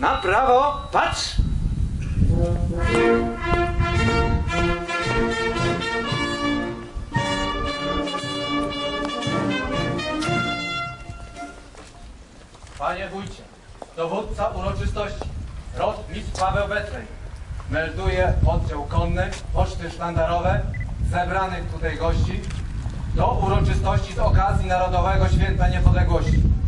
Na prawo, patrz! Panie wójcie, dowódca uroczystości, rotmistrz Paweł Betrej, melduje oddział konny, poczty sztandarowe, zebranych tutaj gości do uroczystości z okazji Narodowego Święta Niepodległości.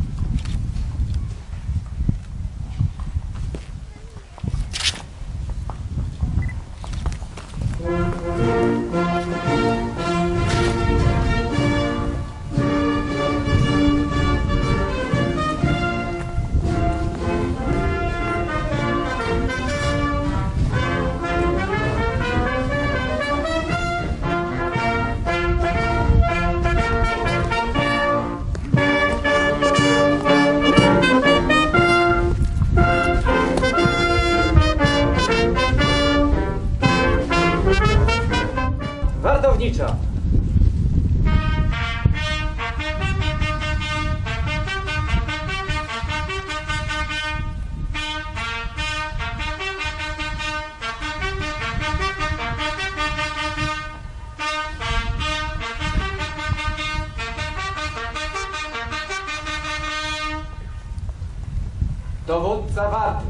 Dowódca warty.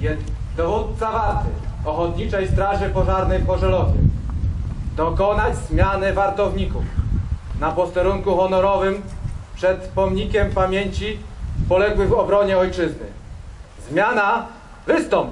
Jed... Dowódca warty. Ochotniczej Straży Pożarnej w Chorzelowie dokonać zmiany wartowników na posterunku honorowym przed pomnikiem pamięci poległych w obronie ojczyzny. Zmiana wystąp!